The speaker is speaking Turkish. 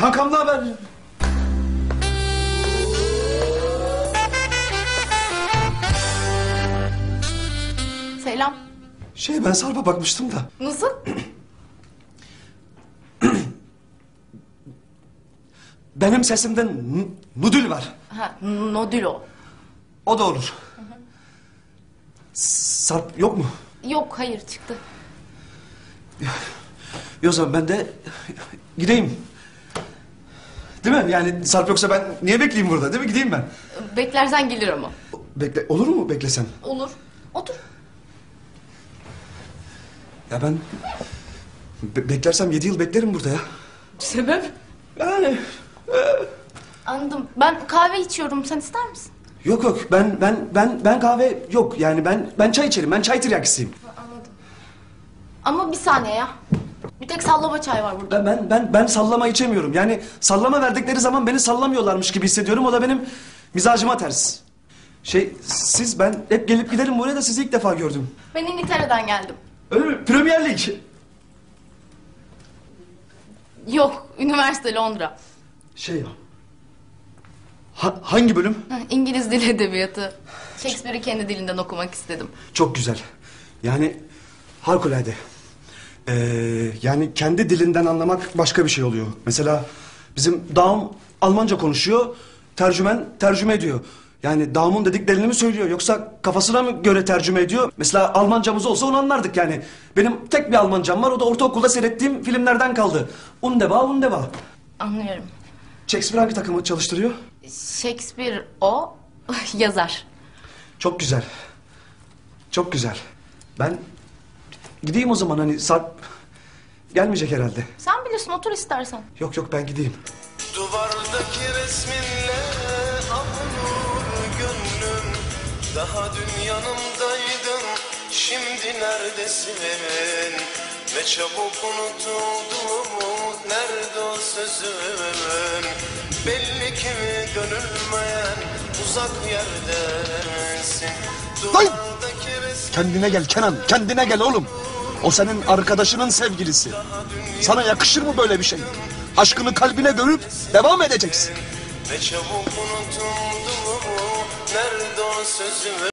Kankam ne haber? Selam. Şey ben Sarp'a bakmıştım da. Nasıl? Benim sesimde n- nudül var. Ha, nodül o. O da olur. Sarp yok mu? Yok hayır çıktı. O zaman ben de gideyim. Değil mi? Yani Sarp yoksa ben niye bekleyeyim burada değil mi? Gideyim ben. Beklersen gelir ama. Bekle, olur mu beklesem? Olur. Otur. Ya ben be- beklersem yedi yıl beklerim burada ya. Sebep? Yani Anladım. Ben kahve içiyorum. Sen ister misin? yok yok ben ben ben ben kahve yok yani ben ben çay içerim. Ben çay tiryakisiyim. Anladım. Ama bir saniye ya. Tek sallama çay var burada. Ben ben ben ben sallama içemiyorum. Yani sallama verdikleri zaman beni sallamıyorlarmış gibi hissediyorum. O da benim mizacıma ters. Şey siz ben hep gelip giderim buraya da sizi ilk defa gördüm. Ben İngiltere'den geldim. Öyle mi? Premier Lig. Yok. Üniversite Londra. Şey ya. Ha- hangi bölüm? İngiliz dil edebiyatı. Shakespeare'i kendi dilinden okumak istedim. Çok güzel. Yani harikulade. Ee, yani kendi dilinden anlamak başka bir şey oluyor. Mesela bizim dağım Almanca konuşuyor, tercümen tercüme ediyor. Yani dağımın dediklerini mi söylüyor yoksa kafasına mı göre tercüme ediyor? Mesela Almancamız olsa onu anlardık yani. Benim tek bir Almancam var o da ortaokulda seyrettiğim filmlerden kaldı. Undeva undeva. Anlıyorum. Shakespeare hangi takımı çalıştırıyor? Shakespeare o yazar. Çok güzel. Çok güzel. Ben gideyim o zaman hani Sarp gelmeyecek herhalde. Sen bilirsin otur istersen. Yok yok ben gideyim. Duvardaki resminle avunur gönlüm Daha dün yanımdaydın şimdi neredesin Ne çabuk unutuldu nerede o sözün Belli ki gönülmeyen uzak yerdesin Lan! Kendine gel Kenan, kendine gel oğlum. O senin arkadaşının sevgilisi. Sana yakışır mı böyle bir şey? Aşkını kalbine gömüp devam edeceksin. ne çabuk unutuldu nerede o sözün